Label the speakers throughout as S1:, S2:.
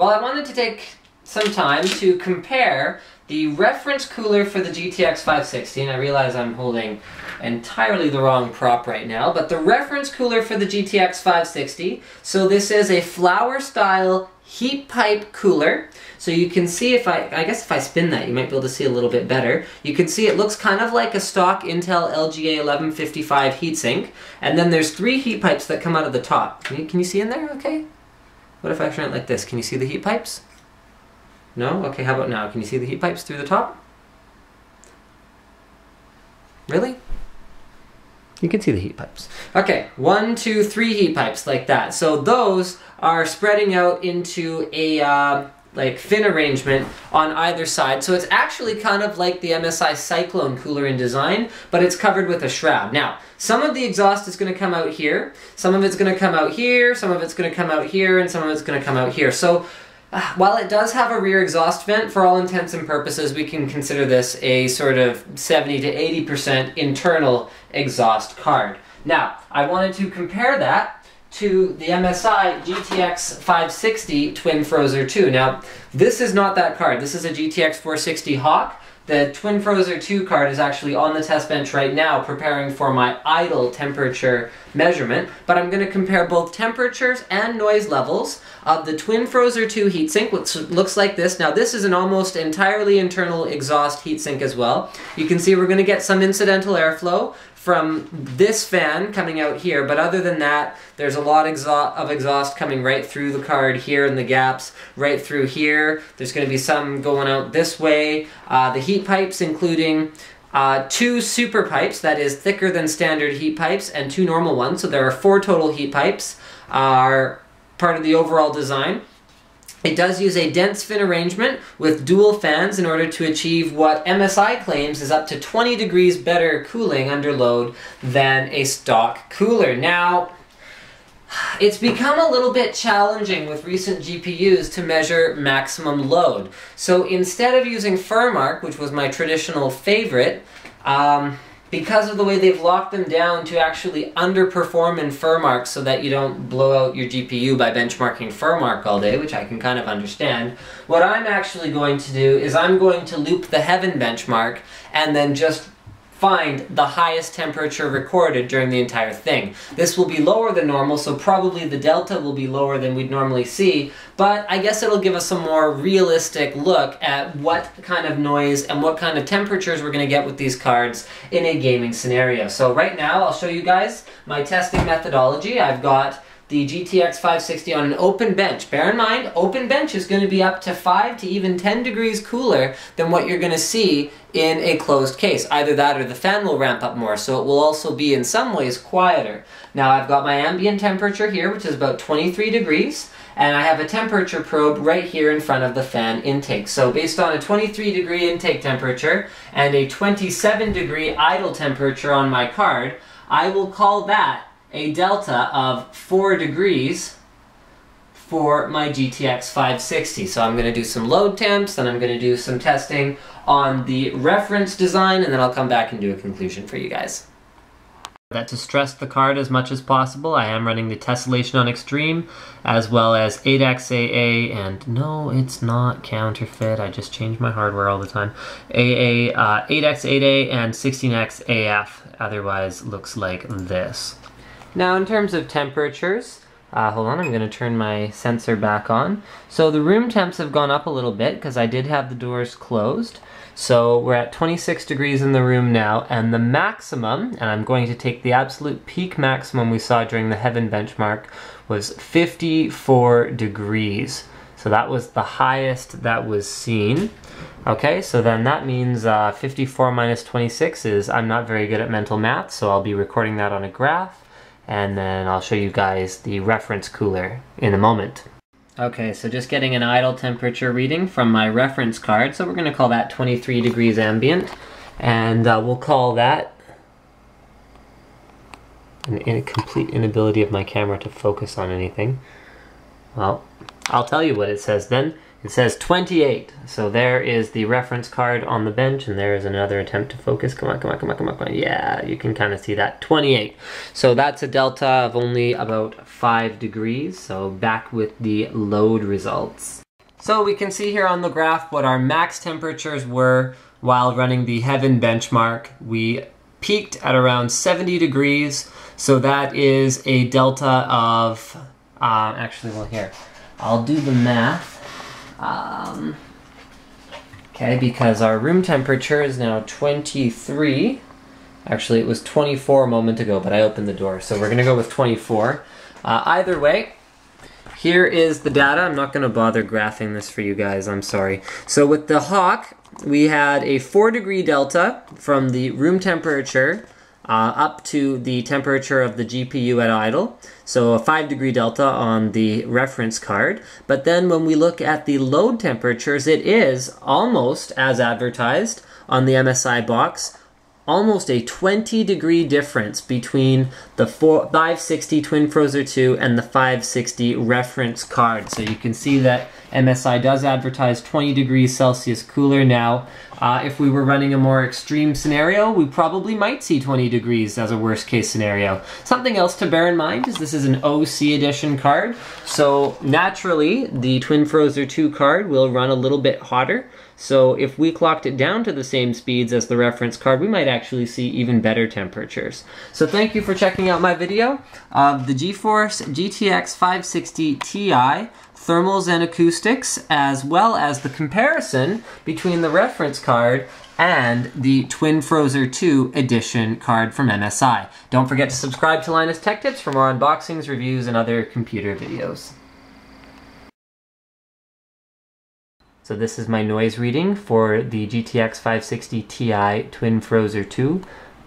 S1: well, I wanted to take some time to compare the reference cooler for the GTX 560, and I realize I'm holding entirely the wrong prop right now, but the reference cooler for the GTX 560, so this is a flower style heat pipe cooler. So you can see if I, I guess if I spin that, you might be able to see a little bit better. You can see it looks kind of like a stock Intel LGA 1155 heatsink. And then there's three heat pipes that come out of the top. Can you, can you see in there okay? What if I turn it like this? Can you see the heat pipes? No? Okay, how about now? Can you see the heat pipes through the top? Really? You can see the heat pipes. Okay, one, two, three heat pipes like that. So those are spreading out into a uh, like fin arrangement on either side. So it's actually kind of like the MSI Cyclone cooler in design, but it's covered with a shroud. Now, some of the exhaust is going to come out here, some of it's going to come out here, some of it's going to come out here, and some of it's going to come out here. So uh, while it does have a rear exhaust vent, for all intents and purposes, we can consider this a sort of 70 to 80% internal exhaust card. Now, I wanted to compare that to the MSI GTX 560 Twin Frozr 2. Now, this is not that card. This is a GTX 460 Hawk. The Twin Frozr 2 card is actually on the test bench right now preparing for my idle temperature measurement, but I'm going to compare both temperatures and noise levels of the Twin Frozr 2 heatsink, which looks like this. Now this is an almost entirely internal exhaust heatsink as well. You can see we're going to get some incidental airflow from this fan coming out here, but other than that, there's a lot of exhaust coming right through the card here in the gaps, right through here. There's going to be some going out this way. Uh, the heat pipes, including uh, two super pipes, that is thicker than standard heat pipes, and two normal ones, so there are four total heat pipes, are part of the overall design. It does use a dense fin arrangement with dual fans in order to achieve what MSI claims is up to 20 degrees better cooling under load than a stock cooler. Now, it's become a little bit challenging with recent GPUs to measure maximum load. So instead of using Furmark, which was my traditional favorite, um, because of the way they've locked them down to actually underperform in Furmark so that you don't blow out your GPU by benchmarking Furmark all day, which I can kind of understand, what I'm actually going to do is I'm going to loop the Heaven benchmark and then just find the highest temperature recorded during the entire thing. This will be lower than normal, so probably the delta will be lower than we'd normally see, but I guess it'll give us a more realistic look at what kind of noise and what kind of temperatures we're going to get with these cards in a gaming scenario. So right now, I'll show you guys my testing methodology. I've got the GTX 560 on an open bench. Bear in mind, open bench is going to be up to 5 to even 10 degrees cooler than what you're going to see in a closed case. Either that or the fan will ramp up more, so it will also be in some ways quieter. Now I've got my ambient temperature here, which is about 23 degrees, and I have a temperature probe right here in front of the fan intake. So based on a 23 degree intake temperature and a 27 degree idle temperature on my card, I will call that a delta of 4 degrees for my GTX 560. So I'm going to do some load temps, then I'm going to do some testing on the reference design, and then I'll come back and do a conclusion for you guys. That to stress the card as much as possible, I am running the tessellation on extreme, as well as 8XAA, and no, it's not counterfeit, I just change my hardware all the time. AA, uh, 8X8A and 16XAF, otherwise looks like this. Now in terms of temperatures, uh, hold on, I'm going to turn my sensor back on. So the room temps have gone up a little bit because I did have the doors closed. So we're at 26 degrees in the room now, and the maximum, and I'm going to take the absolute peak maximum we saw during the Heaven benchmark, was 54 degrees. So that was the highest that was seen. Okay, so then that means uh, 54 minus 26 is, I'm not very good at mental math, so I'll be recording that on a graph and then I'll show you guys the reference cooler in a moment. Okay, so just getting an idle temperature reading from my reference card, so we're going to call that 23 degrees ambient, and uh, we'll call that an incomplete inability of my camera to focus on anything. Well, I'll tell you what it says then. It says 28. So there is the reference card on the bench, and there is another attempt to focus. Come on, come on, come on, come on, come on. Yeah, you can kind of see that. 28. So that's a delta of only about 5 degrees. So back with the load results. So we can see here on the graph what our max temperatures were while running the Heaven benchmark. We peaked at around 70 degrees, so that is a delta of, uh, actually, well here, I'll do the math. Um, okay, because our room temperature is now 23. Actually, it was 24 a moment ago, but I opened the door, so we're to go with 24. Uh, either way, here is the data. I'm not to bother graphing this for you guys, I'm sorry. So with the Hawk, we had a 4 degree delta from the room temperature uh, up to the temperature of the GPU at idle. So a 5 degree delta on the reference card. But then when we look at the load temperatures, it is almost as advertised on the MSI box, almost a 20 degree difference between the 560 Twin Frozr 2 and the 560 reference card. So you can see that MSI does advertise 20 degrees Celsius cooler now. Uh, if we were running a more extreme scenario, we probably might see 20 degrees as a worst case scenario. Something else to bear in mind is this is an OC edition card, so naturally the Twin Frozr 2 card will run a little bit hotter. So if we clocked it down to the same speeds as the reference card, we might actually see even better temperatures. So thank you for checking out my video of the GeForce GTX 560 Ti thermals and acoustics, as well as the comparison between the reference card and the Twin Frozr 2 edition card from MSI. Don't forget to subscribe to Linus Tech Tips for more unboxings, reviews, and other computer videos. So this is my noise reading for the GTX 560 Ti Twin Frozr 2.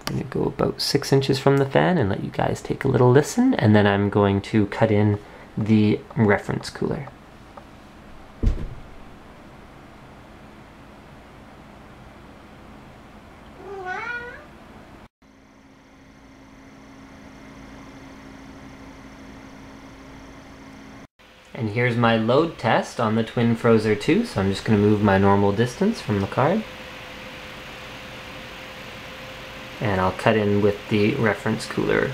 S1: I'm going to go about 6 inches from the fan and let you guys take a little listen, and then I'm going to cut in the reference cooler. And here's my load test on the Twin Frozr 2, so I'm just going to move my normal distance from the card. And I'll cut in with the reference cooler